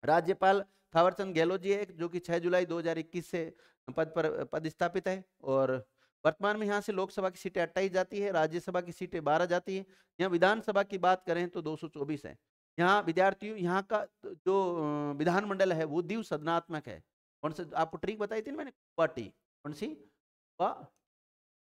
राज्यपाल थावरचंद गहलोत जी है, जो कि 6 जुलाई 2021 से पद पर पदस्थापित है। और वर्तमान में यहाँ से लोकसभा की सीटें अट्ठाईस जाती है, राज्यसभा की सीटें बारह जाती है। यहाँ विधानसभा की बात करें तो 224 है। यहाँ विद्यार्थियों, यहाँ का जो विधानमंडल है वो दीव सदनात्मक है। कौन से, आपको ट्रिक बताई थी मैंने? टी। कौन सी?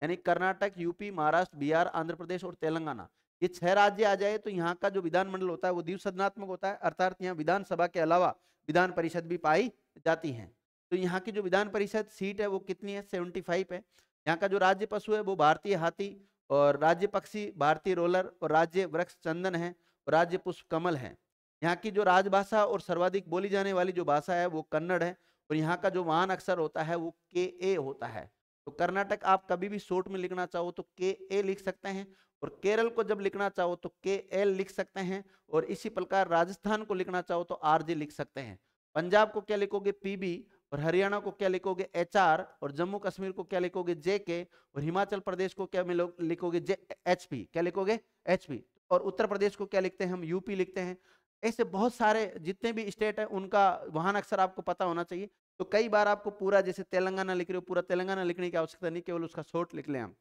यानी कर्नाटक, यूपी, महाराष्ट्र, बिहार, आंध्र प्रदेश और तेलंगाना। ये छह राज्य आ जाए तो यहाँ का जो विधानमंडल होता है वो दीव सदनात्मक होता है। अर्थात यहाँ विधानसभा के अलावा विधान परिषद भी पाई जाती है। तो यहाँ की जो विधान परिषद सीट है वो कितनी है? सेवेंटी फाइव है। यहाँ का जो राज्य पशु है वो भारतीय हाथी और राज्य पक्षी, भारतीय रोलर और राज्य वृक्ष चंदन है और राज्य पुष्प कमल है। यहाँ की जो राजभाषा और सर्वाधिक बोली जाने वाली जो भाषा है वो कन्नड़ है और यहाँ का जो महान अक्षर होता है वो के ए होता है। तो कर्नाटक आप कभी भी शोर्ट में लिखना चाहो तो के ए लिख सकते हैं और केरल को जब लिखना चाहो तो के एल लिख सकते हैं और इसी प्रकार राजस्थान को लिखना चाहो तो आर जे लिख सकते हैं। पंजाब को क्या लिखोगे? पीबी और हरियाणा को क्या लिखोगे? एच आर और जम्मू कश्मीर को क्या लिखोगे? जे के और हिमाचल प्रदेश को क्या लिखोगे? जे एच पी क्या लिखोगे? एच पी और उत्तर प्रदेश को क्या लिखते हैं हम? यूपी लिखते हैं। ऐसे बहुत सारे जितने भी स्टेट है, उनका वाहन अक्सर आपको पता होना चाहिए। तो कई बार आपको पूरा जैसे तेलंगाना लिख रहे हो, पूरा तेलंगाना लिखने की आवश्यकता नहीं, केवल उसका शॉर्ट लिख लें हम।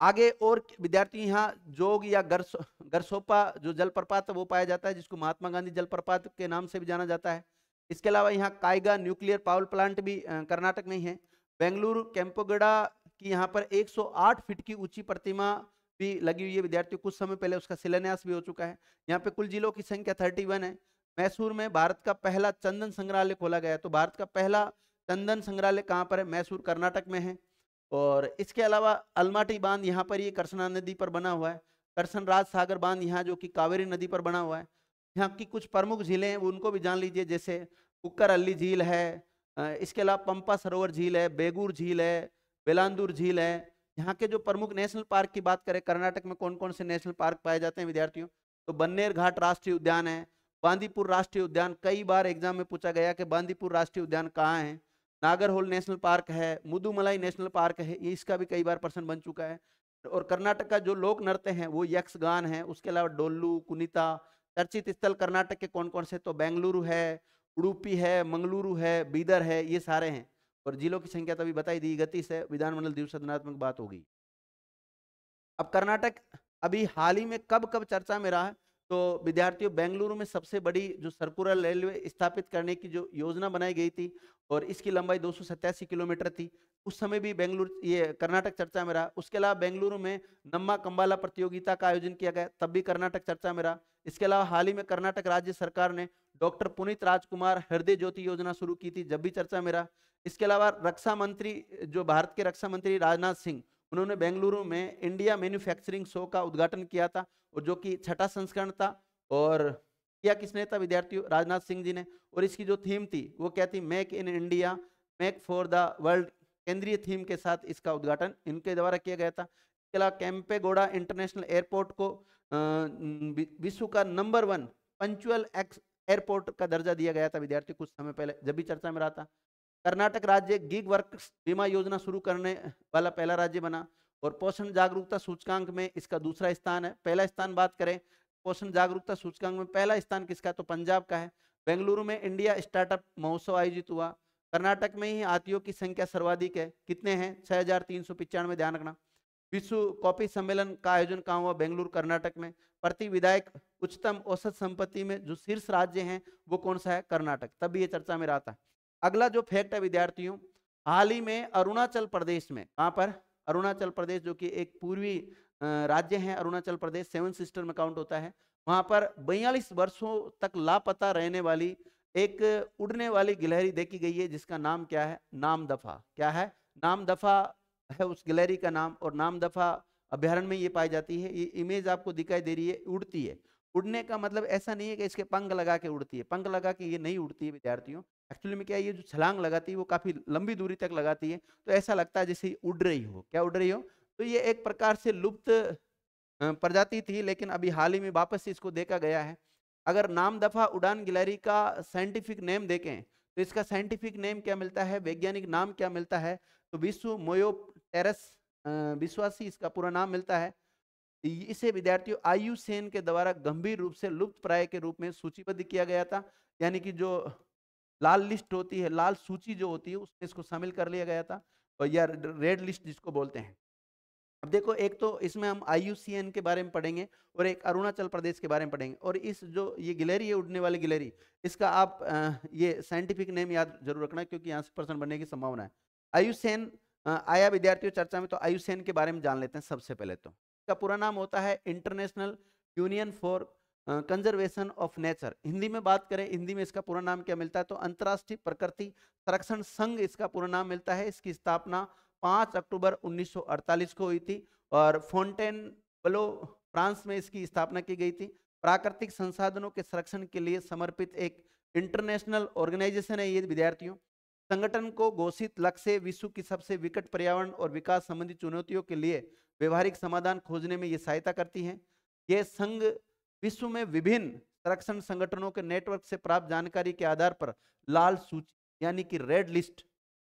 आगे और विद्यार्थी यहाँ जोग या गरस, गरसोपा जो जलप्रपात है, वो पाया जाता है, जिसको महात्मा गांधी जलप्रपात के नाम से भी जाना जाता है। इसके अलावा यहाँ कायगा न्यूक्लियर पावर प्लांट भी कर्नाटक में ही है। बेंगलुरु कैंपोगड़ा की यहाँ पर 108 फीट की ऊँची प्रतिमा भी लगी हुई है। विद्यार्थियों, कुछ समय पहले उसका शिलान्यास भी हो चुका है। यहाँ पे कुल जिलों की संख्या 31 है। मैसूर में भारत का पहला चंदन संग्रहालय खोला गया तो भारत का पहला चंदन संग्रहालय कहाँ पर है? मैसूर, कर्नाटक में है। और इसके अलावा अलमाटी बाँध यहाँ पर ये करसना नदी पर बना हुआ है। करसन राज सागर बाँध यहाँ जो कि कावेरी नदी पर बना हुआ है। यहाँ की कुछ प्रमुख झीलें हैं उनको भी जान लीजिए, जैसे कुकर अल्ली झील है इसके अलावा पंपा सरोवर झील है, बेगूर झील है, बेलांदूर झील है। यहाँ के जो प्रमुख नेशनल पार्क की बात करें, कर्नाटक में कौन कौन से नेशनल पार्क पाए जाते हैं विद्यार्थियों? तो बन्नेर घाट राष्ट्रीय उद्यान है, बांदीपुर राष्ट्रीय उद्यान, कई बार एग्ज़ाम में पूछा गया कि बांदीपुर राष्ट्रीय उद्यान कहाँ है? नागरहोल नेशनल पार्क है, मुदुमलाई नेशनल पार्क है, ये इसका भी कई बार प्रश्न बन चुका है। और कर्नाटक का जो लोक नृत्य है, वो यक्ष गान है, उसके अलावा डोल्लू, कुनिता चर्चित स्थल कर्नाटक के कौन कौन से तो बेंगलुरु है, उड़ुपी है, मंगलुरु है, बीदर है, ये सारे हैं। और जिलों की संख्या तो अभी बताई दी, गति से विधानमंडल दिवस सदनात्मक बात होगी। अब कर्नाटक अभी हाल ही में कब कब चर्चा में रहा है? तो विद्यार्थियों, बेंगलुरु में सबसे बड़ी जो सर्कुलर रेलवे स्थापित करने की जो योजना बनाई गई थी और इसकी लंबाई दो किलोमीटर थी, उस समय भी बेंगलुरु, ये कर्नाटक चर्चा में रहा। उसके अलावा बेंगलुरु में नम्मा कंबाला प्रतियोगिता का आयोजन किया गया, तब भी कर्नाटक चर्चा में रहा। इसके अलावा हाल ही में कर्नाटक राज्य सरकार ने डॉक्टर पुनीत राजकुमार हृदय ज्योति योजना शुरू की थी, जब भी चर्चा में रहा। इसके अलावा रक्षा मंत्री, जो भारत के रक्षा मंत्री राजनाथ सिंह उन्होंने बेंगलुरु में इंडिया मैन्युफैक्चरिंग शो का उद्घाटन किया था और जो कि छठा संस्करण था और किया किसने था? विद्यार्थियों, राजनाथ सिंह जी ने। और इसकी जो थीम थी, वो क्या थी? Make in India, make for the world, केंद्रीय थीम के साथ इसका उद्घाटन इनके द्वारा किया गया था। इसके अलावा कैंपेगोड़ा इंटरनेशनल एयरपोर्ट को विश्व का नंबर वन, पंचुअल एक्स एयरपोर्ट का दर्जा दिया गया था। विद्यार्थी कुछ समय पहले जब भी चर्चा में रहा था। कर्नाटक राज्य गिग वर्क बीमा योजना शुरू करने वाला पहला राज्य बना और पोषण जागरूकता सूचकांक में इसका दूसरा स्थान है। पहला स्थान बात करें, पोषण जागरूकता सूचकांक में पहला स्थान किसका तो पंजाब का है। बेंगलुरु में इंडिया स्टार्टअप महोत्सव आयोजित हुआ। कर्नाटक में ही हाथियों की संख्या सर्वाधिक है। कितने हैं? छह हज़ार तीन सौ पिचानवे, ध्यान रखना। विश्व कॉपी सम्मेलन का आयोजन कहाँ हुआ? बेंगलुरु, कर्नाटक में। प्रति विधायक उच्चतम औसत संपत्ति में जो शीर्ष राज्य हैं, वो कौन सा है? कर्नाटक। तब भी ये चर्चा में रहा था अगला जो फैक्ट है विद्यार्थियों, हाल ही में अरुणाचल प्रदेश में, कहाँ पर? अरुणाचल प्रदेश, जो कि एक पूर्वी राज्य है अरुणाचल प्रदेश सेवन सिस्टर में काउंट होता है। वहाँ पर बयालीस वर्षों तक लापता रहने वाली एक उड़ने वाली गिलहरी देखी गई है, जिसका नाम क्या है? नाम दफ़ा। क्या है? नाम दफ़ा है उस गिलहरी का नाम और नाम दफ़ा अभ्यारण्य में ये पाई जाती है। ये इमेज आपको दिखाई दे रही है, उड़ती है। उड़ने का मतलब ऐसा नहीं है कि इसके पंख लगा के उड़ती है। पंख लगा के ये नहीं उड़ती है विद्यार्थियों। एक्चुअली में क्या ये जो छलांग लगाती है, वो काफ़ी लंबी दूरी तक लगाती है। तो ऐसा लगता है जैसे उड़ रही हो। क्या उड़ रही हो? तो ये एक प्रकार से लुप्त प्रजाति थी, लेकिन अभी हाल ही में वापस से इसको देखा गया है। अगर नाम दफ़ा उड़ान गिलहरी का साइंटिफिक नेम देखें तो इसका साइंटिफिक नेम क्या मिलता है? वैज्ञानिक नाम क्या मिलता है? तो विश्व मोयोटेरस विश्वासी इसका पूरा नाम मिलता है। इसे विद्यार्थियों आयु सेन के द्वारा गंभीर रूप से लुप्त प्राय के रूप में सूचीबद्ध किया गया था। यानी कि जो लाल लिस्ट होती है, लाल सूची जो होती है उसमें इसको शामिल कर लिया गया था, और या रेड लिस्ट जिसको बोलते हैं। अब देखो, एक तो इसमें हम आई के बारे में पढ़ेंगे और एक अरुणाचल प्रदेश के बारे में पढ़ेंगे, और इस जो ये गिलहरी है, उड़ने वाली गिलहरी, इसका आप ये साइंटिफिक नेम याद ज़रूर रखना, क्योंकि यहाँ से पर्सन बनने की संभावना है। आयुसेन आया विद्यार्थियों चर्चा में तो आयुसेन के बारे में जान लेते हैं सबसे पहले तो। इसका पूरा नाम होता है international union for conservation of nature Hindi में बात करें, हिंदी में इसका पूरा नाम क्या मिलता है? तो अंतर्राष्ट्रीय प्रकृति संरक्षण संघ इसका पूरा नाम मिलता है। इसकी स्थापना 5 अक्टूबर 1948 को हुई थी और फोन्टेन बलो फ्रांस में इसकी स्थापना की गई थी। प्राकृतिक संसाधनों के संरक्षण के लिए समर्पित एक इंटरनेशनल ऑर्गेनाइजेशन है ये विद्यार्थियों। संगठन को घोषित लक्ष्य विश्व की सबसे विकट पर्यावरण और विकास संबंधी चुनौतियों के लिए व्यवहारिक समाधान खोजने में ये सहायता करती है। ये संघ विश्व में विभिन्न संरक्षण संगठनों के नेटवर्क से प्राप्त जानकारी के आधार पर लाल सूची, यानी कि रेड लिस्ट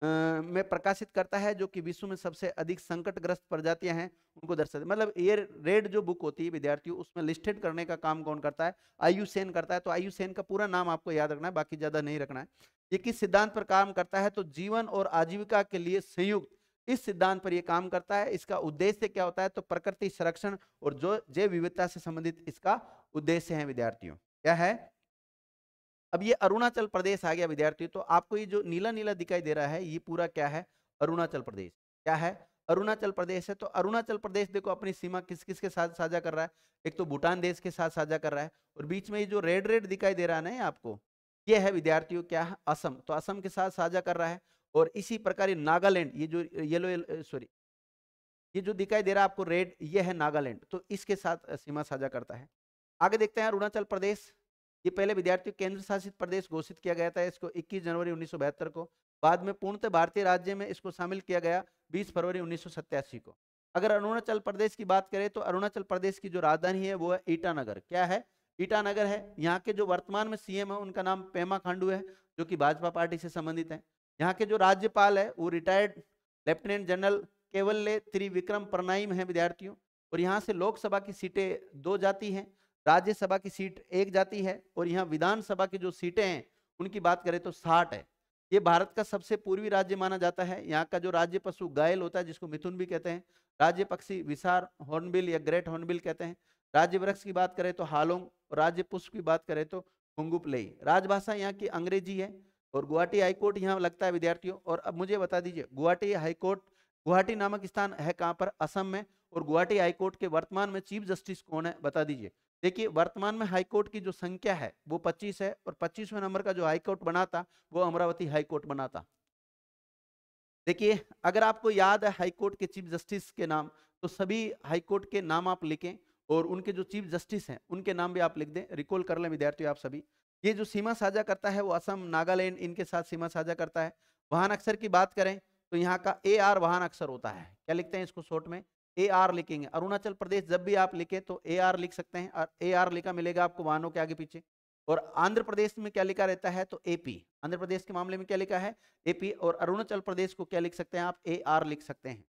में प्रकाशित करता है, जो कि विश्व में सबसे अधिक संकटग्रस्त प्रजातियाँ हैं, उनको दर्शाते मतलब ये रेड जो बुक होती है विद्यार्थियों, उसमें लिस्टेड करने का काम कौन करता है? आयुसेन करता है। तो आयुसेन का पूरा नाम आपको याद रखना है, बाकी ज़्यादा नहीं रखना है। ये किस सिद्धांत पर काम करता है? तो जीवन और आजीविका के लिए संयुक्त इस सिद्धांत पर यह काम करता है। इसका उद्देश्य क्या होता है? तो प्रकृति संरक्षण और जो जैव विविधता से संबंधित इसका उद्देश्य है विद्यार्थियों। क्या है? अब ये अरुणाचल प्रदेश आ गया विद्यार्थियों तो आपको ये जो नीला नीला दिखाई दे रहा है, ये पूरा क्या है? अरुणाचल प्रदेश। क्या है? अरुणाचल प्रदेश है तो अरुणाचल प्रदेश देखो अपनी सीमा किस किस के साथ साझा कर रहा है? एक तो भूटान देश के साथ साझा कर रहा है और बीच में ये जो रेड रेड दिखाई दे रहा है ना आपको, ये है विद्यार्थियों क्या है? असम। तो असम के साथ साझा कर रहा है और इसी प्रकार नागालैंड, ये जो येलो सॉरी, ये जो दिखाई दे रहा है आपको रेड, ये है नागालैंड तो इसके साथ सीमा साझा करता है। आगे देखते हैं अरुणाचल प्रदेश, ये पहले विद्यार्थी केंद्र शासित प्रदेश घोषित किया गया था, इसको 21 जनवरी उन्नीस को, बाद में पूर्णतः भारतीय राज्य में इसको शामिल किया गया 20 फरवरी उन्नीस को। अगर अरुणाचल प्रदेश की बात करें तो अरुणाचल प्रदेश की जो राजधानी है वो है ईटानगर, क्या है? ईटानगर है, यहाँ के जो वर्तमान में सीएम है उनका नाम पेमा खांडू है, जो कि भाजपा पार्टी से संबंधित है। यहाँ के जो राज्यपाल है, वो रिटायर्ड लेफ्टिनेंट जनरल केवल त्रिविक्रम प्रणाइम है विद्यार्थियों। और यहाँ से लोकसभा की सीटें दो जाती हैं, राज्यसभा की सीट एक जाती है और यहाँ विधानसभा की जो सीटें हैं, उनकी बात करें तो साठ है। ये भारत का सबसे पूर्वी राज्य माना जाता है। यहाँ का जो राज्य पशु गायल होता है, जिसको मिथुन भी कहते हैं, राज्य पक्षी विसार, हॉर्नबिल या ग्रेट हॉर्नबिल कहते हैं। राज्य वृक्ष की बात करें तो हालोंग और राज्य पुष्प की बात करें तो कुंगुपलई। राजभाषा यहाँ की अंग्रेज़ी है। और गुवाहाटी हाईकोर्ट यहाँ लगता है विद्यार्थियों, और अब मुझे बता दीजिए, गुवाहाटी हाईकोर्ट गुवाहाटी नामक स्थान है कहाँ पर? असम में, और गुवाहाटी हाईकोर्ट के वर्तमान में चीफ जस्टिस कौन है, बता दीजिए। देखिए, वर्तमान में हाईकोर्ट की जो संख्या है, वो 25 है, और 25वें नंबर का जो हाईकोर्ट बना था वो अमरावती हाईकोर्ट बना था देखिए, अगर आपको याद है हाईकोर्ट के चीफ जस्टिस के नाम तो सभी हाईकोर्ट के नाम आप लिखें, और उनके जो चीफ जस्टिस हैं, उनके नाम भी आप लिख दें, रिकॉल कर लें विद्यार्थियों आप सभी। ये जो सीमा साझा करता है वो असम, नागालैंड, इनके साथ सीमा साझा करता है। वाहन अक्षर की बात करें तो यहाँ का ए आर वाहन अक्षर होता है। क्या लिखते हैं इसको शॉर्ट में? ए आर लिखेंगे। अरुणाचल प्रदेश जब भी आप लिखे तो ए आर लिख सकते हैं और ए आर लिखा मिलेगा आपको वाहनों के आगे पीछे। और आंध्र प्रदेश में क्या लिखा रहता है तो एपी आंध्र प्रदेश के मामले में क्या लिखा है? एपी और अरुणाचल प्रदेश को क्या लिख सकते हैं आप? ए आर लिख सकते हैं।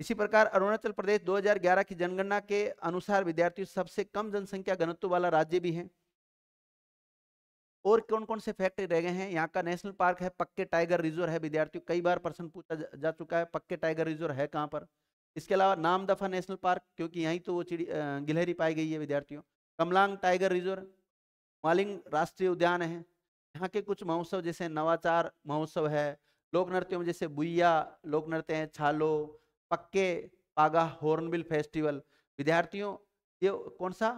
इसी प्रकार अरुणाचल प्रदेश 2011 की जनगणना के अनुसार विद्यार्थी सबसे कम जनसंख्या घनत्व वाला राज्य भी है। और कौन कौन से फैक्ट रह गए हैं? यहाँ का नेशनल पार्क है, पक्के टाइगर रिज़र्व है, विद्यार्थियों, कई बार प्रश्न पूछा जा चुका है, पक्के टाइगर रिज़र्व है कहाँ पर? इसके अलावा नाम दफ़ा नेशनल पार्क, क्योंकि यहीं तो वो चिड़ी गिलहरी पाई गई है विद्यार्थियों। कमलांग टाइगर रिज़र्व, मालिंग राष्ट्रीय उद्यान है। यहाँ के कुछ महोत्सव जैसे नवाचार महोत्सव है, लोक नृत्यों में जैसे बुइया, लोक नृत्य है, छालो, पक्के पागा हॉर्नबिल फेस्टिवल। विद्यार्थियों, ये कौन सा?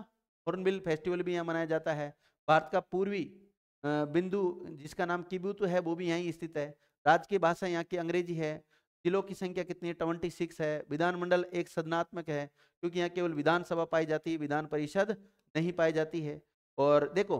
हॉर्नबिल फेस्टिवल भी यहाँ मनाया जाता है। भारत का पूर्वी बिंदु जिसका नाम किबूतु है, वो भी यहीं स्थित है। राज्य की भाषा यहाँ की अंग्रेज़ी है। जिलों की संख्या कितनी है? ट्वेंटी सिक्स है। विधानमंडल एक सदनात्मक है, क्योंकि यहाँ केवल विधानसभा पाई जाती है, विधान परिषद नहीं पाई जाती है। और देखो,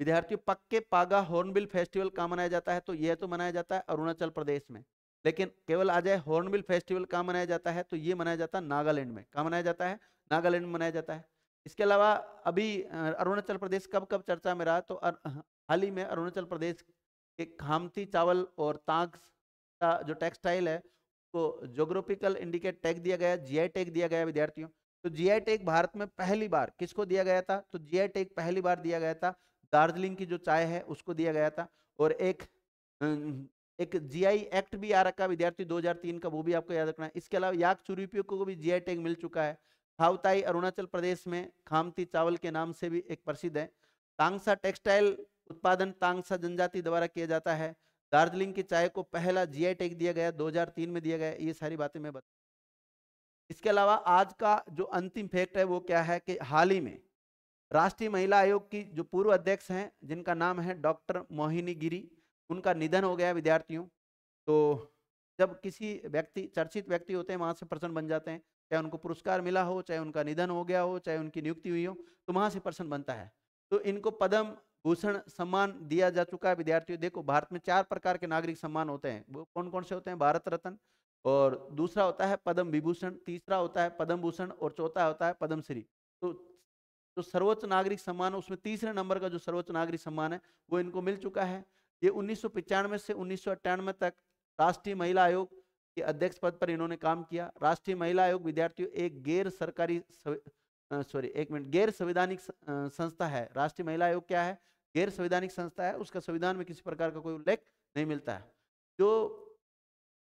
विद्यार्थियों, पक्के पागा हॉर्नबिल फेस्टिवल कहाँ मनाया जाता है? तो यह तो मनाया जाता है अरुणाचल प्रदेश में। लेकिन केवल आ जाए हॉर्नबिल फेस्टिवल कहाँ मनाया जाता है? तो ये मनाया जाता है नागालैंड में। कहाँ मनाया जाता है? नागालैंड में मनाया जाता है। इसके अलावा अभी अरुणाचल प्रदेश कब कब चर्चा में रहा? तो हाल ही में अरुणाचल प्रदेश के खामती चावल और तांग का जो टेक्सटाइल है को जोग्राफिकल इंडिकेट टैग दिया गया, जीआई टैग दिया गया विद्यार्थियों। तो जीआई टैग भारत में पहली बार किसको दिया गया था? तो जीआई टैग पहली बार दिया गया था, दार्जिलिंग की जो चाय है, उसको दिया गया था और एक एक जीआई एक्ट भी आ रखा विद्यार्थी 2003 का, वो भी आपको याद रखना है। इसके अलावा याक चुरीपियों को भी जीआई टैग मिल चुका है। खावताई अरुणाचल प्रदेश में खामती चावल के नाम से भी एक प्रसिद्ध है। तांगसा टेक्सटाइल उत्पादन तांगसा जनजाति द्वारा किया जाता है। दार्जिलिंग की चाय को पहला जीआई टैग दिया गया 2003 में दिया गया, ये सारी बातें मैं बता इसके अलावा आज का जो अंतिम फैक्ट है वो क्या है कि हाल ही में राष्ट्रीय महिला आयोग की जो पूर्व अध्यक्ष हैं, जिनका नाम है डॉक्टर मोहिनी गिरी, उनका निधन हो गया विद्यार्थियों। तो जब किसी व्यक्ति, चर्चित व्यक्ति होते हैं, वहाँ से पर्सन बन जाते हैं चाहे उनको पुरस्कार मिला हो, चाहे उनका निधन हो गया हो, चाहे उनकी नियुक्ति हुई हो तो वहाँ से पर्सन बनता है। तो इनको पद्म भूषण सम्मान दिया जा चुका है, विद्यार्थियों, देखो भारत में चार प्रकार के नागरिक सम्मान होते हैं। वो कौन कौन से होते हैं? भारत रत्न और दूसरा होता है पद्म विभूषण, तीसरा होता है पद्म भूषण और चौथा होता है पद्म श्री। तो जो सर्वोच्च नागरिक सम्मान है, उसमें तीसरे नंबर का जो सर्वोच्च नागरिक सम्मान है, वो इनको मिल चुका है। ये उन्नीस से उन्नीस सौ अट्ठानवे तक राष्ट्रीय महिला आयोग के अध्यक्ष पद पर इन्होंने काम किया। राष्ट्रीय महिला आयोग, विद्यार्थियों, एक गैर सरकारी सॉरी एक मिनट, गैर संवैधानिक संस्था है। राष्ट्रीय महिला आयोग क्या है? गैर संवैधानिक संस्था है, उसका संविधान में किसी प्रकार का कोई उल्लेख नहीं मिलता है। जो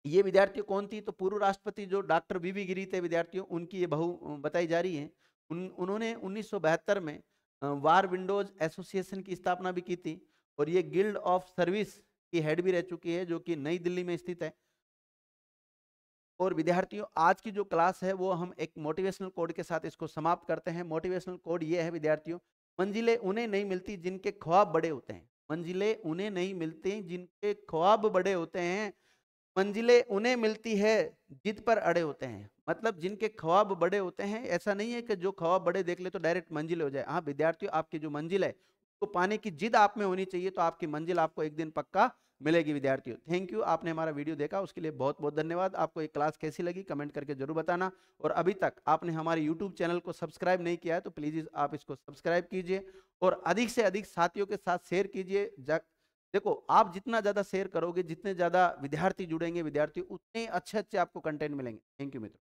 ये विद्यार्थी कौन थी? तो पूर्व राष्ट्रपति जो डॉक्टर बीबी गिरी थे, विद्यार्थियों, उनकी ये बहु बताई जा रही है। उन, उन्होंने उन्नीस सौ बहत्तर में वार विंडोज़ एसोसिएशन की स्थापना भी की थी और ये गिल्ड ऑफ़ सर्विस की हेड भी रह चुकी है, जो कि नई दिल्ली में स्थित है। और विद्यार्थियों, आज की जो क्लास है, वो हम एक मोटिवेशनल कोड के साथ इसको समाप्त करते हैं। मोटिवेशनल कोड ये है विद्यार्थियों, मंजिलें उन्हें नहीं मिलती जिनके ख्वाब बड़े होते हैं। मंजिलें उन्हें नहीं मिलती जिनके ख्वाब बड़े होते हैं। मंजिलें उन्हें मिलती है जिद पर अड़े होते हैं। मतलब जिनके ख्वाब बड़े होते हैं, ऐसा नहीं है कि जो ख्वाब बड़े देख ले तो डायरेक्ट मंजिल हो जाए। हाँ विद्यार्थियों, आपकी जो मंजिल है, उसको पाने की जिद आप में होनी चाहिए तो आपकी मंजिल आपको एक दिन पक्का मिलेगी, विद्यार्थियों। थैंक यू आपने हमारा वीडियो देखा, उसके लिए बहुत बहुत धन्यवाद। आपको ये क्लास कैसी लगी कमेंट करके ज़रूर बताना। और अभी तक आपने हमारे यूट्यूब चैनल को सब्सक्राइब नहीं किया है तो प्लीज़ आप इसको सब्सक्राइब कीजिए और अधिक से अधिक साथियों के साथ शेयर कीजिए। देखो, आप जितना ज़्यादा शेयर करोगे, जितने ज़्यादा विद्यार्थी जुड़ेंगे, विद्यार्थी उतने अच्छे अच्छे आपको कंटेंट मिलेंगे। थैंक यू मित्रों।